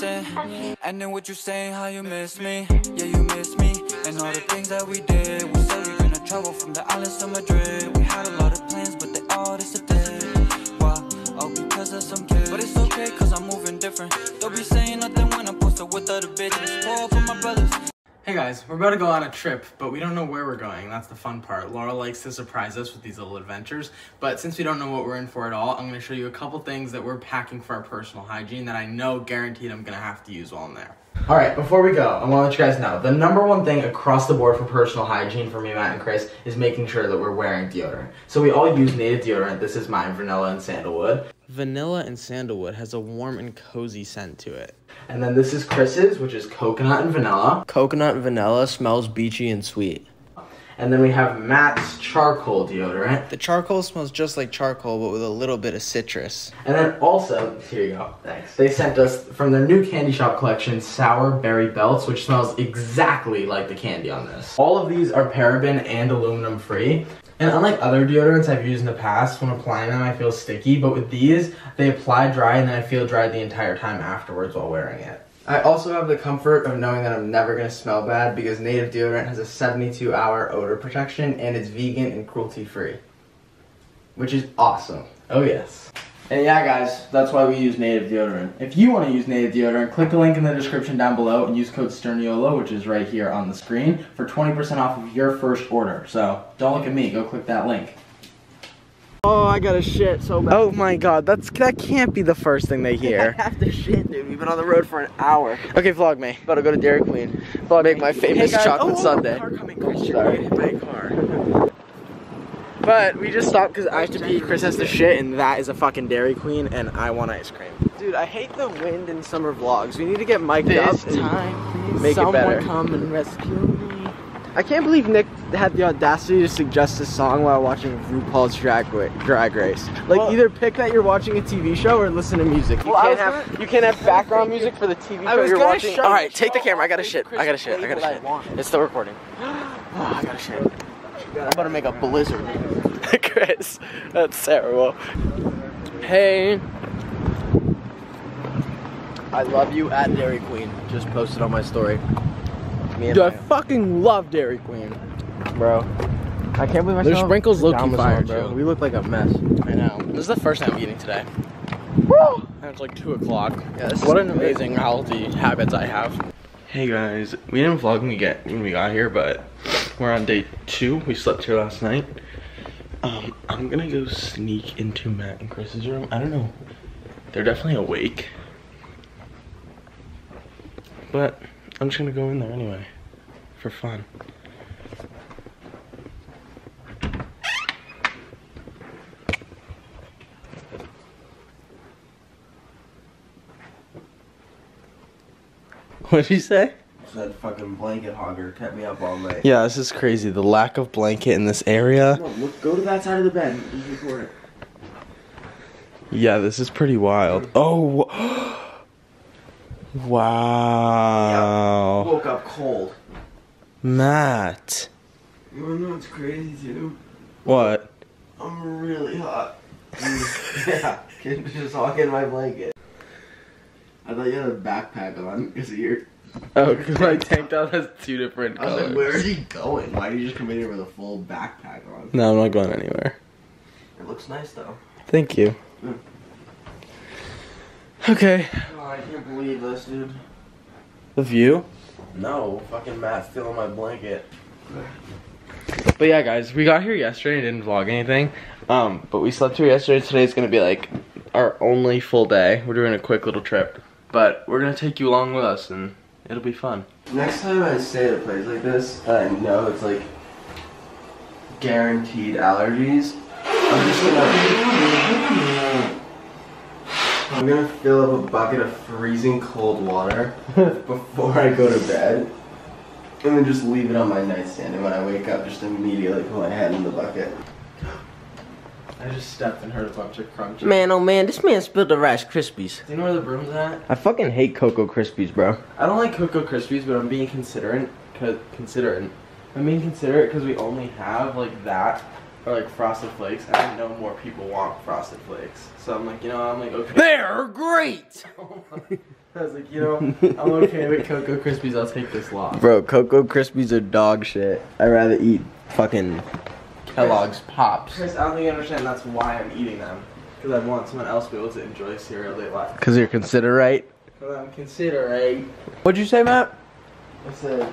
missing. And then what you saying, how you miss me? Yeah, you miss me. And all the things that we did. We said we are gonna travel from the islands to Madrid. We had a lot of plans, but they all disappeared. Why? Oh, because of some kid. But it's okay, cause I'm moving different. Don't be saying nothing when I'm posted with other bitches. Pour for my brothers. Hey guys, we're about to go on a trip, but we don't know where we're going. That's the fun part. Laura likes to surprise us with these little adventures, but since we don't know what we're in for at all, I'm going to show you a couple things that we're packing for our personal hygiene that I know guaranteed I'm going to have to use while I'm there. All right, before we go, I want to let you guys know the number one thing across the board for personal hygiene for me, Matt, and Chris is making sure that we're wearing deodorant. So we all use native deodorant. This is mine, vanilla and sandalwood. Vanilla and sandalwood has a warm and cozy scent to it. And then this is Chris's, which is coconut and vanilla. Coconut and vanilla smells beachy and sweet. And then we have Matt's charcoal deodorant. The charcoal smells just like charcoal, but with a little bit of citrus. And then also, here you go, thanks. They sent us from their new candy shop collection, Sour Berry Belts, which smells exactly like the candy on this. All of these are paraben and aluminum free. And unlike other deodorants I've used in the past, when applying them I feel sticky, but with these, they apply dry and then I feel dry the entire time afterwards while wearing it. I also have the comfort of knowing that I'm never going to smell bad because native deodorant has a 72 hour odor protection and it's vegan and cruelty free. Which is awesome. Oh yes. And yeah guys, that's why we use native deodorant. If you want to use native deodorant, click the link in the description down below and use code STURNIOLO, which is right here on the screen, for 20% off of your first order. So don't look at me, go click that link. Oh, I got a shit so bad. Oh my god, that's that can't be the first thing they hear. I have to shit, dude. We've been on the road for an hour. okay, vlog me. About to go to Dairy Queen. About to make my famous Hey, guys. chocolate Oh, sundae. car coming, Chris. You're Sorry. hit my car. But we just stopped because I have to pee, Chris has to shit, and that is a fucking Dairy Queen, and I want ice cream. Dude, I hate the wind in summer vlogs. We need to get mic'd This up. time, make it someone better. come and rescue me. I can't believe Nick had the audacity to suggest this song while watching RuPaul's Drag, drag Race. Like, Well- either pick that you're watching a TV show or listen to music. You Well, can't have gonna- you can't have background music for the TV I show was you're watching. show All right, take the camera. I gotta shit. Ah, I gotta shit. I gotta what I shit. It's still recording. Oh, I gotta shit. I'm about to make a blizzard. Chris, that's terrible. Hey. I love you at Dairy Queen. Just posted on my story. Me and Dude, I fucking love Dairy Queen. bro. I can't believe I Their still have sprinkles low-key fire, bro. We look like a mess. I know. This is the first time I'm eating today. And it's like 2 o'clock. Yeah, this What is an great. amazing healthy habits I have. Hey guys, we didn't vlog when we get when we got here, but we're on day two. We slept here last night. Um, I'm gonna go sneak into Matt and Chris's room. I don't know. They're definitely awake. But I'm just gonna go in there anyway. For fun. What'd you say? That fucking blanket hogger kept me up all night. Yeah, this is crazy. The lack of blanket in this area. No, look, go to that side of the bed. record it. Yeah, this is pretty wild. Oh, wow. Woke up cold. Matt. You wanna know what's crazy too? What? I'm really hot. yeah, just walk in my blanket. I thought you had a backpack on because of your. Oh, because my tank top has two different I was like, colors. where is he going? Why did you just come in here with a full backpack on? No, I'm not going anywhere. It looks nice though. Thank you. Mm. Okay. Oh, I can't believe this, dude. The view? No, fucking Matt stealing my blanket. But yeah, guys, we got here yesterday. Didn't vlog anything. Um, but we slept here yesterday. Today's gonna be like our only full day. We're doing a quick little trip, but we're gonna take you along with us, and it'll be fun. Next time I stay at a place like this, I know it's like guaranteed allergies. I'm just gonna. I'm gonna fill up a bucket of freezing cold water before I go to bed. And then just leave it on my nightstand. And when I wake up, just immediately put my head in the bucket. I just stepped and heard a bunch of crunches. Man, oh man, this man spilled the Rice Krispies. Do you know where the broom's at? I fucking hate Cocoa Krispies, bro. I don't like Cocoa Krispies, but I'm being considerate. Cause considerate. I'm being considerate because we only have like that or like frosted flakes, and I know more people want frosted flakes. So I'm like, you know, I'm like okay. They're great! I was like, you know, I'm okay with Cocoa Krispies. I'll take this loss. Bro, Cocoa Krispies are dog shit. I'd rather eat fucking Kellogg's Pops. Chris, I don't think you understand. That's why I'm eating them. Because I want someone else to be able to enjoy cereal they like. Because you're considerate. Because I'm considerate. What'd you say, Matt? I said,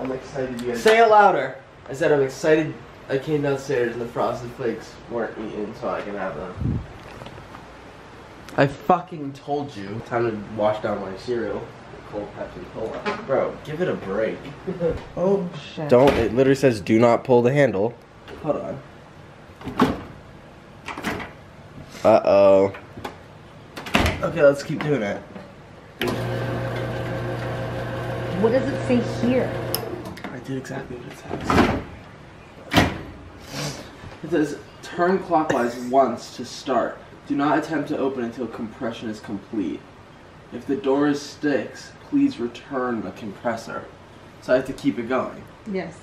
I'm excited you guys. Say it louder. I said I'm excited. I came downstairs and the frosted flakes weren't eaten, so I can have them. I fucking told you. Time to wash down my cereal. Cold Pepsi Cola. Bro, give it a break. oh shit. Don't, it literally says do not pull the handle. Hold on. Uh oh. Okay, let's keep doing it. What does it say here? I did exactly what it says. It says turn clockwise once to start. Do not attempt to open until compression is complete. If the door is sticks, please return the compressor. So I have to keep it going. Yes.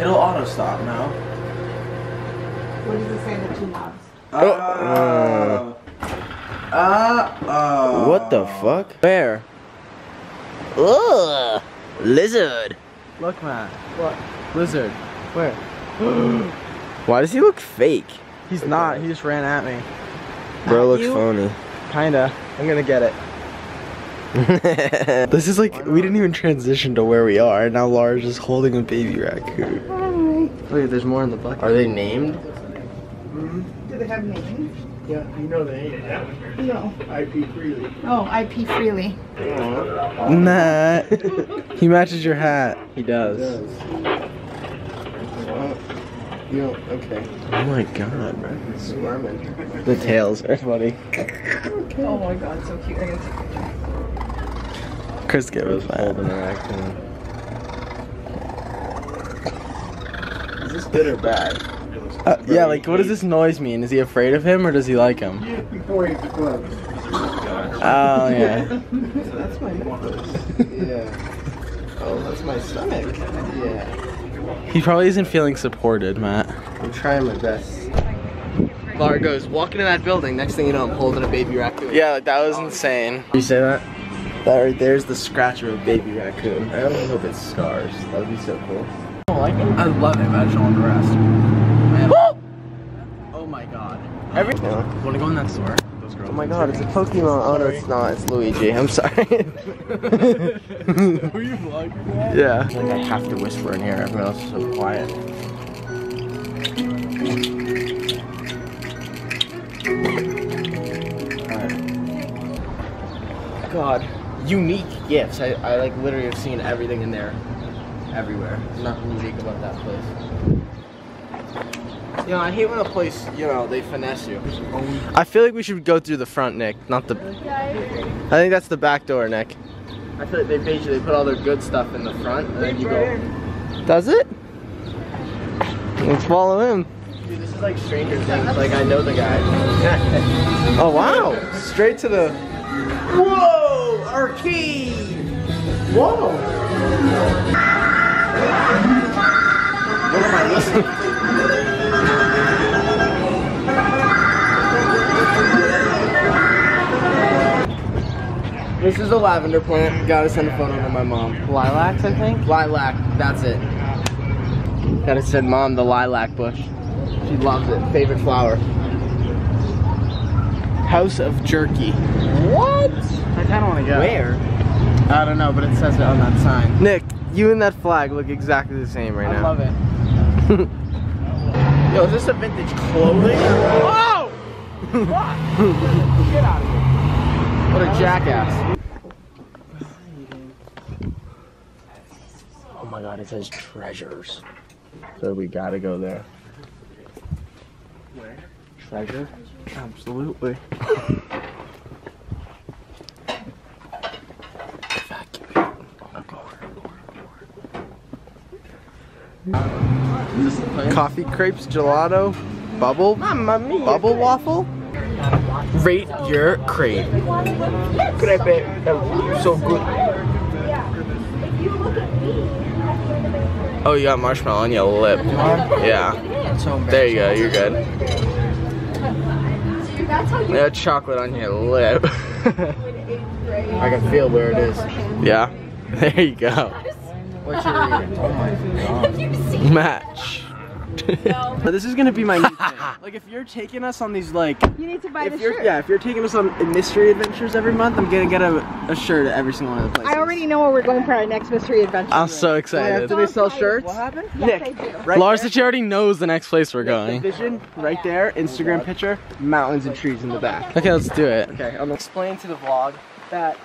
It'll auto stop now. What does it say in the two knobs? Oh. Uh, oh. What the fuck? Where? Ugh. Lizard. Look, Matt. What? Lizard. Where? Why does he look fake? He's not. He just ran at me. Bro looks you? phony. Kinda. I'm gonna get it. This is like we didn't even transition to where we are. and Now Laura's just holding a baby raccoon. Wait, there's more in the bucket. Are they named? Mm-hmm. Do they have names? Yeah, you know the name. No. IP freely. Oh, IP freely. Matt. he matches your hat. He does. You know, okay. Oh my god, bro. Squirming. The tails are funny. Oh my god, so cute. I gotta take a picture. Chris gave us that. Holding a raccoon. Is this good or bad? Uh, yeah, like what does this noise mean? Is he afraid of him or does he like him? Before he club. Oh yeah. That's my Yeah. Oh, that's my stomach. Yeah. He probably isn't feeling supported, Matt. I'm trying my best. Laura goes, walk into that building. Next thing you know, I'm holding a baby raccoon. Yeah, like, that was insane. You say that? That right there's the scratch of a baby raccoon. I only hope it scars. That would be so cool. I don't like it. I love it, but I just don't want the rest. Man. oh, oh my god. Oh, Every Yeah. wanna go in that store? Oh my god, it's a Pokemon. Oh no, it's not. It's Luigi. I'm sorry. Were you vlogging that? yeah. I feel like I have to whisper in here. Everyone else is so quiet. Alright. God, unique gifts. I, I like literally have seen everything in there, everywhere. There's nothing unique about that place. You know, I hate when a place, you know, they finesse you. I feel like we should go through the front, Nick, not the. I think that's the back door, Nick. I feel like they basically they put all their good stuff in the front, and then you go. Does it? Let's follow him. Dude, this is like Stranger Things. Like I know the guy. Oh wow! Straight to the. Whoa! Key! Whoa! What am I listening? This is a lavender plant. Gotta send a photo to my mom. Lilacs, I think. Lilac, that's it. Gotta send mom the lilac bush. She loves it. Favorite flower. House of Jerky. What? I kinda wanna go. Where? I don't know, but it says it on that sign. Nick, you and that flag look exactly the same right I now. I love it. Yo, is this a vintage clothing? Oh! what? Get out of here. What a jackass. Oh my god, it says treasures. So we gotta go there. Where? Treasure? Absolutely. Evacuate. Is this the place? Coffee crepes gelato, bubble, Mamma mia. bubble waffle. Rate your crepe. Crepe. So good. Oh, you got marshmallow on your lip. Yeah. There you go. You're good. You got chocolate on your lip. I can feel where it is. yeah. There you go. What you're? Oh my god. Match. But this is gonna be my new thing. Like if you're taking us on these like You need to buy the you're shirt. yeah, if you're taking us on mystery adventures every month, I'm gonna get a, a shirt at every single one of the places. I already know where we're going for our next mystery adventure. I'm so Do excited. they sell excited. shirts? What happened? Yes, Nick, I do. right Lars there, she already knows the next place we're the going. vision right there, Instagram picture, mountains and trees in the back. Okay, let's do it. Okay, I'm gonna explain to the vlog that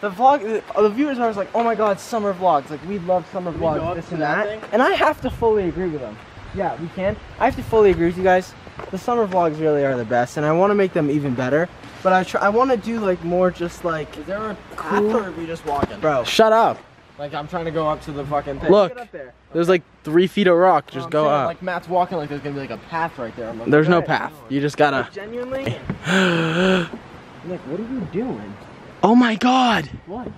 the vlog, the, the viewers are always like, oh my god, summer vlogs. Like, we love summer vlogs, this and that. And I have to fully agree with them. Yeah, we can. I have to fully agree with you guys. The summer vlogs really are the best, and I want to make them even better. But I try, I want to do like more just like. Is there a cool? or are we just walking? Bro, Shut up. like I'm trying to go up to the fucking thing. Look. Get up there. There's like three feet of rock. Just I'm go saying, up. Like Matt's walking, like there's gonna be like a path right there. I'm like, There's no "Alright, path. You just gotta. Like, genuinely. Nick, what are you doing? Oh my god. What?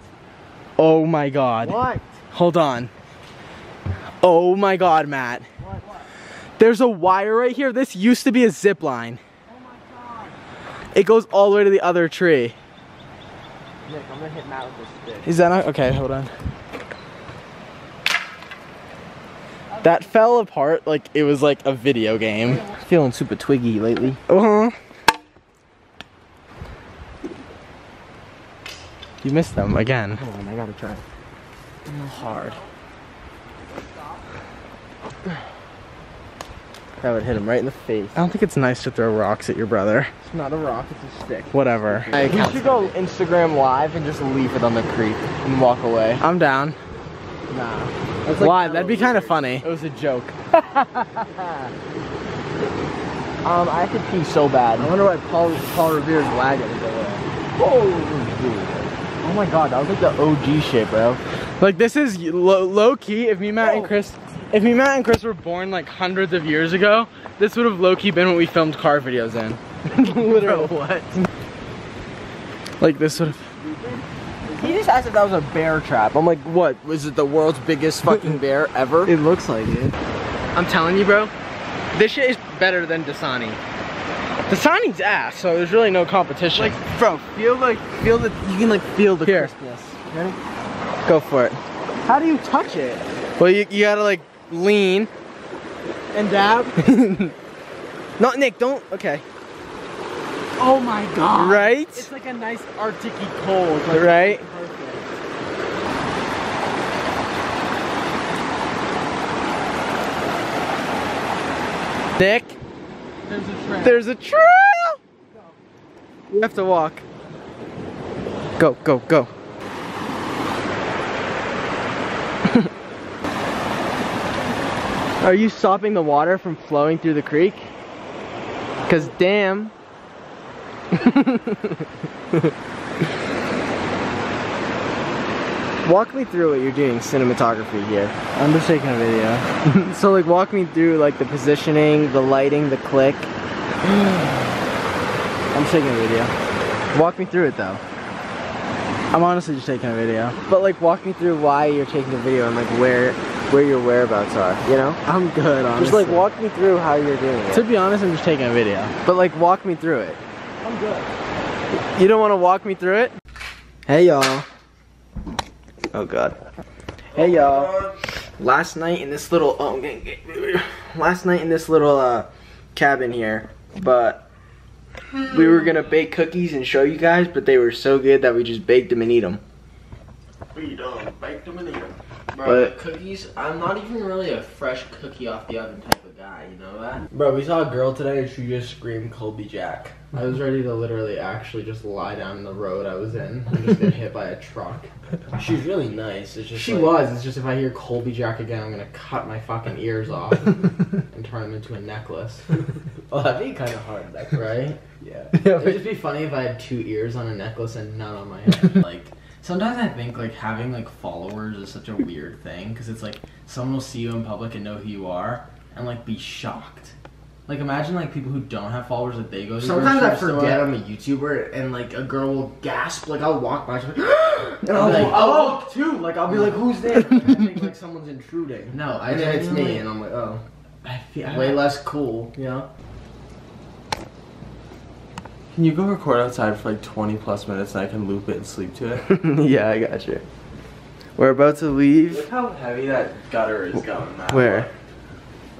Oh my god. What? Hold on. Oh my god, Matt. There's a wire right here. This used to be a zip line. Oh my god. it goes all the way to the other tree. Nick, I'm gonna hit Matt with this stick. Is that not okay? Hold on. That fell apart like it was like a video game. Feeling super twiggy lately. Uh You missed them again. Hold on, I gotta try. Hard. That would hit him right in the face. I don't think it's nice to throw rocks at your brother. It's not a rock, it's a stick. Whatever. we should go Instagram live and just leave it on the creek and walk away. I'm down. Nah. Why? That'd be kind of funny. It was a joke. um, I could pee so bad. I wonder why Paul Paul Revere's wagon is over there. Oh Oh my god, that was like the OG shit, bro. Like this is low, low key. If me, Matt, and Chris, if me, Matt, and Chris were born like hundreds of years ago, this would have low key been what we filmed car videos in. Literally. what? Like this would have. He just asked if that was a bear trap. I'm like, what? Was it the world's biggest fucking bear ever? It looks like it. I'm telling you, bro. This shit is better than Dasani. Dasani's ass, so there's really no competition. Like, bro, feel like, feel the, you can like feel the Here. crispness. Ready? go for it. How do you touch it? Well, you, you gotta like lean. And dab? Not Nick, don't. Okay. Oh my god. Right? It's like a nice arctic cold. Like, Right? Perfect. Nick, There's a trail. there's a trail. You have to walk. Go, go, go. Are you stopping the water from flowing through the creek? Cause damn. walk me through what you're doing cinematography here. I'm just taking a video. so like walk me through like the positioning, the lighting, the click. I'm taking a video. Walk me through it though. I'm honestly just taking a video. But like walk me through why you're taking a video and like where where your whereabouts are, you know? I'm good, honestly. Just like walk me through how you're doing it. To be honest, I'm just taking a video. But like walk me through it. I'm good. You don't want to walk me through it? Hey y'all. Oh god. Hey y'all. Last night in this little oh last night in this little uh cabin here, but we were gonna bake cookies and show you guys, but they were so good that we just baked them and eat them. We done baked them and eat them. Bro, But- cookies, I'm not even really a fresh cookie off the oven type of guy, you know that? Bro, we saw a girl today and she just screamed Colby Jack. I was ready to literally actually just lie down in the road I was in and just get hit by a truck. She's really nice. It's just She like- was. It's just if I hear Colby Jack again, I'm gonna cut my fucking ears off and turn them into a necklace. Well, that'd be kind of hard. That Right? yeah. It'd just be funny if I had two ears on a necklace and none on my head. like sometimes I think like having like followers is such a weird thing because it's like someone will see you in public and know who you are and like be shocked. Like imagine like people who don't have followers that they go to. Sometimes I grocery store. forget I'm a YouTuber and like a girl will gasp, like I'll walk by, she'll be like, and I'll I'll be like, like, "Oh." look too, like I'll be like, who's there? And I think like someone's intruding. No, I and then it's me, genuinely- and I'm like, oh, I feel, I way less cool, you know? Can you go record outside for like 20 plus minutes and I can loop it and sleep to it? yeah, I got you. We're about to leave. Look how heavy that gutter is going. That Where? way.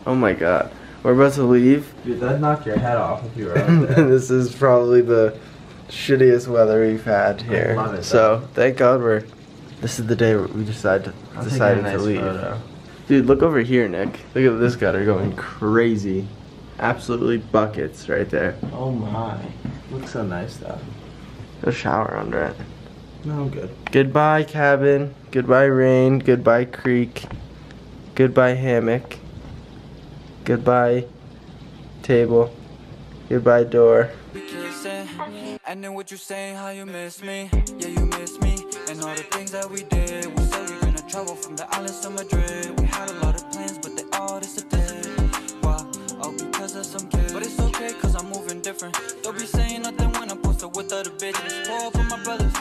Oh my god. We're about to leave. Dude, that'd knock your head off if you were out there. this is probably the shittiest weather we've had here. love it, so thank God we're. This is the day we decide to, I'll decided a nice to leave. photo. Dude, look over here, Nick. Look at this gutter going crazy. Absolutely buckets right there. Oh my. Looks so nice though. Go shower under it. No, I'm good. Goodbye, cabin. Goodbye, rain. Goodbye, creek. Goodbye, hammock. Goodbye, table. Goodbye, door. And then what you saying, how you miss me. Yeah, you miss me. And all the things that we did. We said we gonna travel from the islands to Madrid. We had a lot of plans, but they all disappeared. Why? All because of some kids. But it's okay, cause I'm moving different. Don't be saying nothing when I'm posted with other bitches. Pour for my brothers